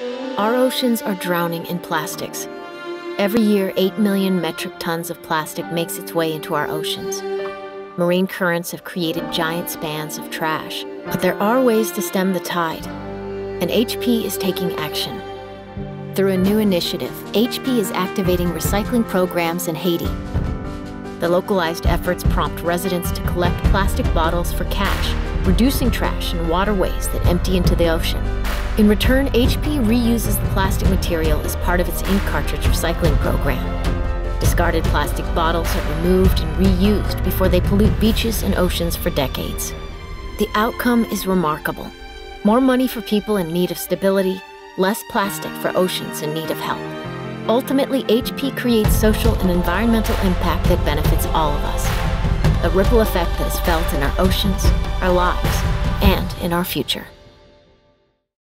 Our oceans are drowning in plastics. Every year, 8 million metric tons of plastic makes its way into our oceans. Marine currents have created giant spans of trash, but there are ways to stem the tide. And HP is taking action. Through a new initiative, HP is activating recycling programs in Haiti. The localized efforts prompt residents to collect plastic bottles for cash, reducing trash and waterways that empty into the ocean. In return, HP reuses the plastic material as part of its ink cartridge recycling program. Discarded plastic bottles are removed and reused before they pollute beaches and oceans for decades. The outcome is remarkable. More money for people in need of stability, less plastic for oceans in need of help. Ultimately, HP creates social and environmental impact that benefits all of us. A ripple effect that is felt in our oceans, our lives, and in our future.